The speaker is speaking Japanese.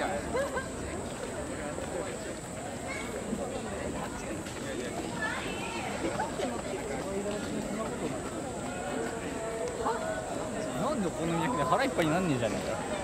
なんでこの200で腹いっぱいになんねえじゃねえか。